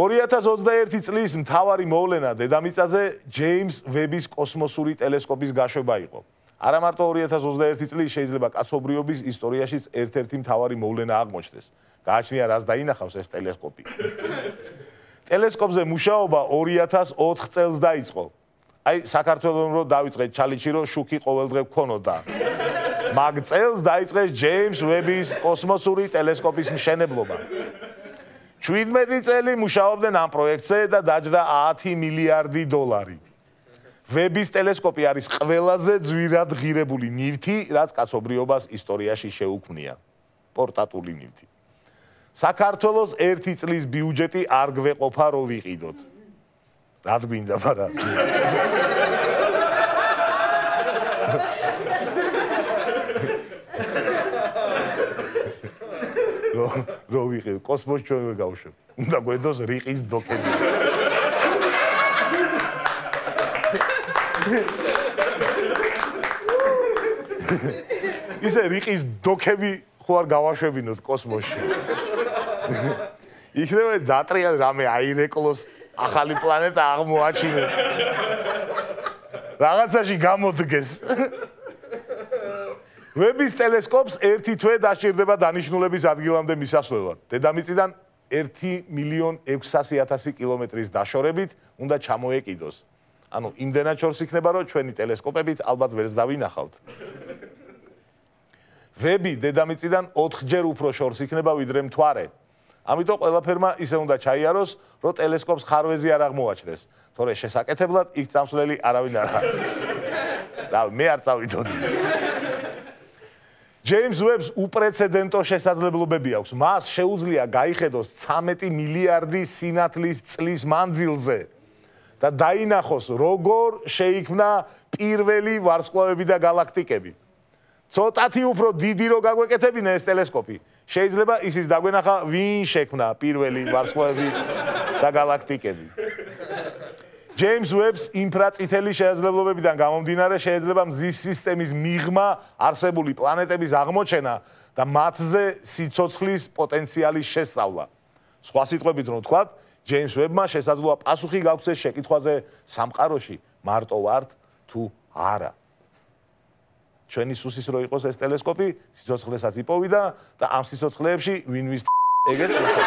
2021 წლის მთავარი მოვლენა დედამიწაზე ჯეიმს ვების კოსმოსური ტელესკოპის გაშვება იყო. არა მარტო 2021 წლის შეიძლება კაცობრიობის ისტორიაშიც ერთ-ერთი მთავარი მოვლენა აღმოჩნდეს. გააჩნია რას დაინახავს ეს ტელესკოპი. ტელესკოპზე მუშაობა 2004 წელს დაიწყო. აი საქართველოს რო დაიწყეთ ჩალიჩი რო შუქი ყოველდღე გქონოდა. მაგ წელს დაიწყეს ჯეიმს ვების კოსმოსური ტელესკოპის მშენებლობა. 17 წელი მუშაობდნენ ამ პროექტზე და დაჯდა 10 მილიარდი დოლარი. ვების ტელესკოპი არის ყველაზე ძვირად ღირებული ნივთი, რაც კაცობრიობას ისტორიაში შეუქმნია. პორტატული ნივთი. საქართველოს 1 წლის ბიუჯეტი არ გვეყოფა რო ვიყიდოთ. რა გვინდა, მაგრამ რო რო ვიყიდ კოსმოს ჩვენ ვეგავშებ. უნდა გვედოს რიყის დოკები. ისე რიყის დოკები ხო არ გავაშვებინოთ კოსმოსში. იქნება დატრიან რამე აირეკლოს ახალი პლანეტა აღმოაჩინე. რაღაცაში გამოდგეს. ვების ტელესკოპს ერთი თვე დაჭირდება დანიშნულების ადგილამდე მისასვლელად. დედამიწიდან 1 მილიონ 600.000 კილომეტრის დაშორებით უნდა ჩამოეკიდოს. ანუ იმდენად შორს იქნება, რომ ჩვენი ტელესკოპებით ალბათ ვერს დავინახავთ. ვები დედამიწიდან 4ჯერ უფრო შორს იქნება ვიდრე მთვარე. ამიტომ ყველაფერმა ისე უნდა ჩაიაროს, რომ ტელესკოპს ხარვეზი არ აღმოაჩნდეს. თორე შესაკეთებლად იქ წამსვლელი არავინ არ არის. რა, მე არ წავიდოდი. ჯეიმს ვებს უპრეცედენტო შესაძლებლობები აქვს. მას შეუძლია გაიხედოს 13 მილიარდი სინათლის წლის მანძილზე. და დაინახოს როგორ შეიქმნა პირველი ვარსკვლავები და galaktikები. ცოტათი უფრო დიდი რო გაგვეკეთებინა ეს ტელესკოპი, შეიძლება ისიც დაგვენახა ვინ შექმნა პირველი ვარსკვლავები და galaktikები. ჯეიმს ვებს ინფრაწითელი შესაძლებლობებიდან გამომდინარე შეიძლება მზის სისტემის მიღმა არსებული პლანეტების აღმოჩენა და მათზე სიცოცხლის პოტენციალის შესწავლა. სხვა სიტყვებით რომ ვთქვათ, ჯეიმს ვებმა შესაძლოა პასუხი გაგვცეს შეკითხვაზე სამყაროში მარტო ვართ თუ არა. ჩვენი სუსის რო იყოს ეს ტელესკოპი, სიცოცხლესაც იპოვიდა და ამ სიცოცხლეებში ვინ ვის ეგეთ უცხო.